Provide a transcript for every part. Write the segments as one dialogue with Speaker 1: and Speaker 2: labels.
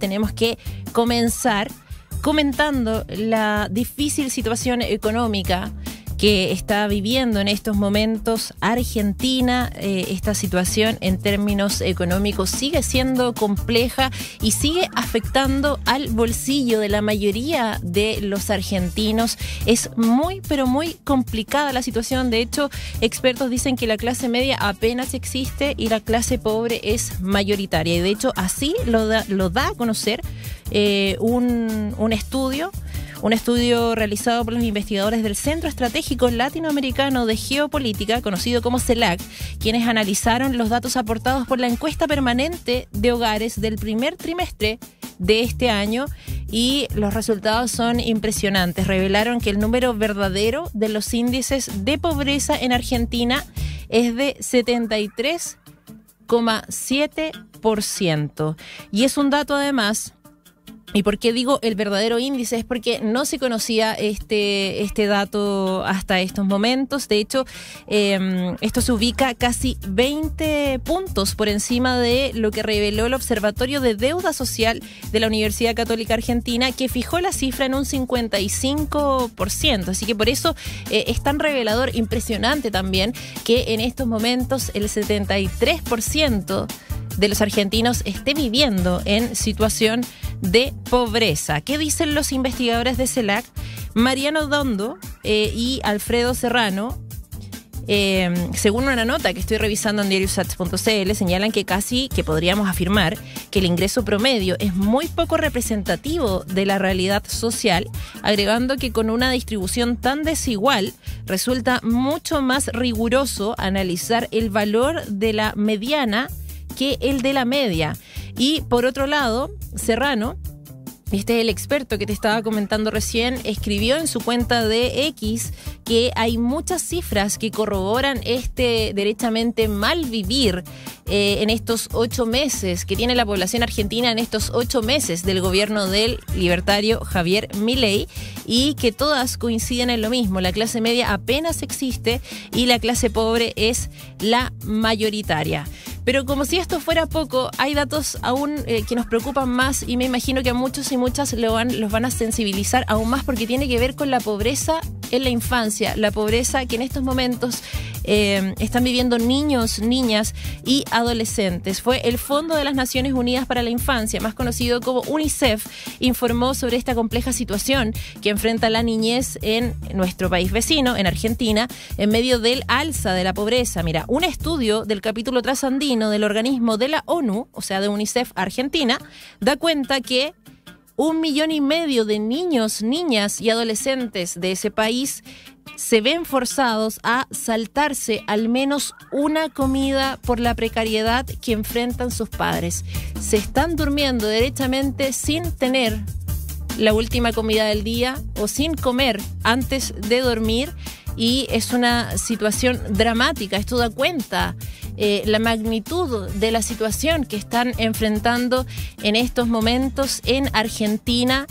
Speaker 1: tenemos que comenzar comentando la difícil situación económica que está viviendo en estos momentos Argentina. Eh, esta situación en términos económicos sigue siendo compleja y sigue afectando al bolsillo de la mayoría de los argentinos. Es muy, pero muy complicada la situación. De hecho, expertos dicen que la clase media apenas existe y la clase pobre es mayoritaria. Y de hecho, así lo da, lo da a conocer eh, un, un estudio un estudio realizado por los investigadores del Centro Estratégico Latinoamericano de Geopolítica, conocido como CELAC, quienes analizaron los datos aportados por la encuesta permanente de hogares del primer trimestre de este año y los resultados son impresionantes. Revelaron que el número verdadero de los índices de pobreza en Argentina es de 73,7%. Y es un dato además ¿Y por qué digo el verdadero índice? Es porque no se conocía este, este dato hasta estos momentos. De hecho, em, esto se ubica casi 20 puntos por encima de lo que reveló el Observatorio de Deuda Social de la Universidad Católica Argentina, que fijó la cifra en un 55%. Así que por eso eh, es tan revelador, impresionante también, que en estos momentos el 73% de los argentinos esté viviendo en situación de pobreza. ¿Qué dicen los investigadores de CELAC? Mariano Dondo eh, y Alfredo Serrano eh, según una nota que estoy revisando en diariosats.cl, señalan que casi que podríamos afirmar que el ingreso promedio es muy poco representativo de la realidad social, agregando que con una distribución tan desigual resulta mucho más riguroso analizar el valor de la mediana que el de la media. Y por otro lado, Serrano este es el experto que te estaba comentando recién, escribió en su cuenta de X que hay muchas cifras que corroboran este derechamente mal vivir eh, en estos ocho meses que tiene la población argentina en estos ocho meses del gobierno del libertario Javier Milei y que todas coinciden en lo mismo. La clase media apenas existe y la clase pobre es la mayoritaria. Pero como si esto fuera poco, hay datos aún eh, que nos preocupan más y me imagino que a muchos y muchas los van a sensibilizar aún más porque tiene que ver con la pobreza en la infancia, la pobreza que en estos momentos eh, están viviendo niños, niñas y adolescentes. Fue el Fondo de las Naciones Unidas para la Infancia, más conocido como UNICEF, informó sobre esta compleja situación que enfrenta la niñez en nuestro país vecino, en Argentina, en medio del alza de la pobreza. Mira, un estudio del capítulo trasandino del organismo de la ONU, o sea, de UNICEF Argentina, da cuenta que un millón y medio de niños, niñas y adolescentes de ese país se ven forzados a saltarse al menos una comida por la precariedad que enfrentan sus padres. Se están durmiendo derechamente sin tener la última comida del día o sin comer antes de dormir y es una situación dramática. Esto da cuenta eh, la magnitud de la situación que están enfrentando en estos momentos en Argentina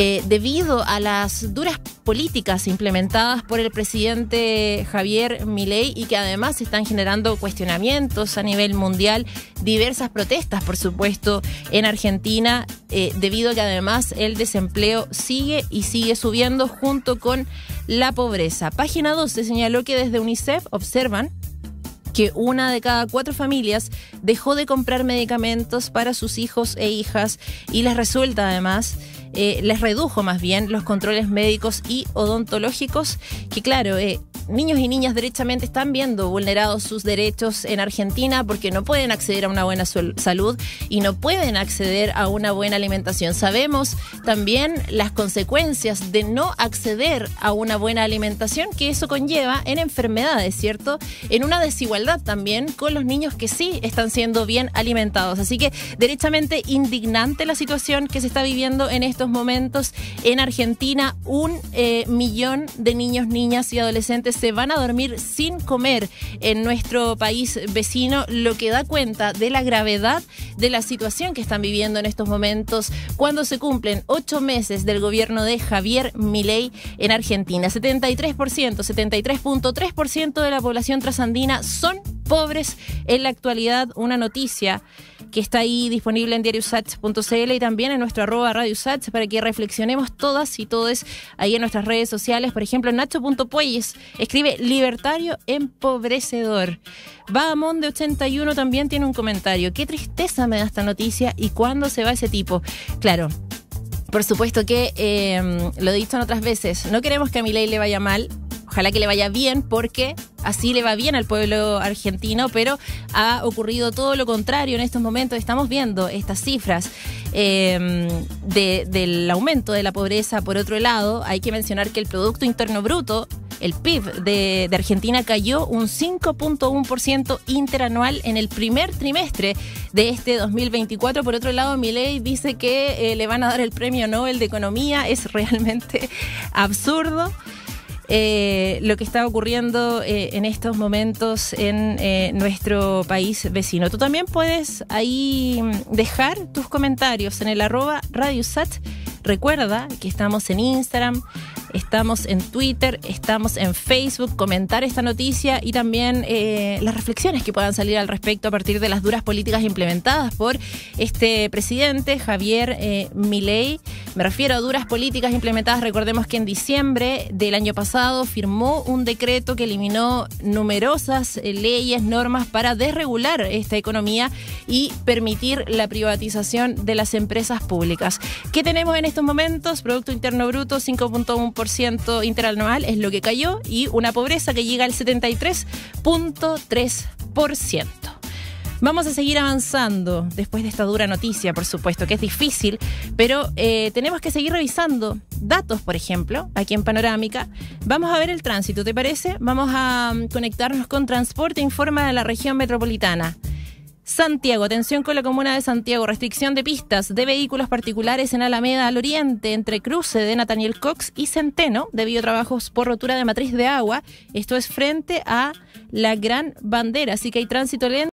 Speaker 1: eh, debido a las duras políticas implementadas por el presidente Javier Milei y que además están generando cuestionamientos a nivel mundial, diversas protestas, por supuesto, en Argentina, eh, debido a que además el desempleo sigue y sigue subiendo junto con la pobreza. Página 12 señaló que desde UNICEF observan que una de cada cuatro familias dejó de comprar medicamentos para sus hijos e hijas y les resulta además eh, les redujo más bien los controles médicos y odontológicos, que claro, eh, niños y niñas derechamente están viendo vulnerados sus derechos en Argentina porque no pueden acceder a una buena salud y no pueden acceder a una buena alimentación. Sabemos también las consecuencias de no acceder a una buena alimentación que eso conlleva en enfermedades, ¿cierto? En una desigualdad también con los niños que sí están siendo bien alimentados. Así que derechamente indignante la situación que se está viviendo en estos momentos en Argentina. Un eh, millón de niños, niñas y adolescentes se van a dormir sin comer en nuestro país vecino, lo que da cuenta de la gravedad de la situación que están viviendo en estos momentos cuando se cumplen ocho meses del gobierno de Javier Milei en Argentina. 73%, 73.3% de la población trasandina son pobres en la actualidad. Una noticia que está ahí disponible en diariosats.cl y también en nuestro arroba Radio Sats para que reflexionemos todas y todos ahí en nuestras redes sociales. Por ejemplo, Nacho.pueyes escribe libertario empobrecedor. Bahamón de 81 también tiene un comentario. Qué tristeza me da esta noticia y cuándo se va ese tipo. Claro, por supuesto que eh, lo he dicho en otras veces, no queremos que a Milei le vaya mal, ojalá que le vaya bien porque así le va bien al pueblo argentino, pero ha ocurrido todo lo contrario en estos momentos. Estamos viendo estas cifras eh, del aumento de la pobreza. Por otro lado, hay que mencionar que el Producto Interno Bruto el PIB de, Argentina cayó un 5.1% interanual en el primer trimestre de este 2024. Por otro lado, Milei dice que eh, le van a dar el premio Nobel de Economía. Es realmente absurdo. Eh, lo que está ocurriendo eh, en estos momentos en nuestro país vecino. Tú también puedes ahí mm, dejar tus comentarios en el arroba radiosat. Recuerda que estamos en Instagram, estamos en Twitter, estamos en Facebook, comentar esta noticia y también eh, las reflexiones que puedan salir al respecto a partir de las duras políticas implementadas por este presidente Javier eh, Milei. Me refiero a duras políticas implementadas. Recordemos que en diciembre del año pasado firmó un decreto que eliminó numerosas eh, leyes, normas para desregular esta economía y permitir la privatización de las empresas públicas. ¿Qué tenemos en estos momentos? Producto Interno Bruto 5.1 interanual es lo que cayó y una pobreza que llega al 73.3%. Vamos a seguir avanzando después de esta dura noticia, por supuesto, que es difícil, pero eh, tenemos que seguir revisando datos, por ejemplo, aquí en Panorámica. Vamos a ver el tránsito, ¿te parece? Vamos a mm, conectarnos con Transporte Informa de la región metropolitana. Santiago, atención con la comuna de Santiago, restricción de pistas de vehículos particulares en Alameda al Oriente, entre cruce de Nathaniel Cox y Centeno, debido a trabajos por rotura de matriz de agua. Esto es frente a la Gran Bandera, así que hay tránsito lento.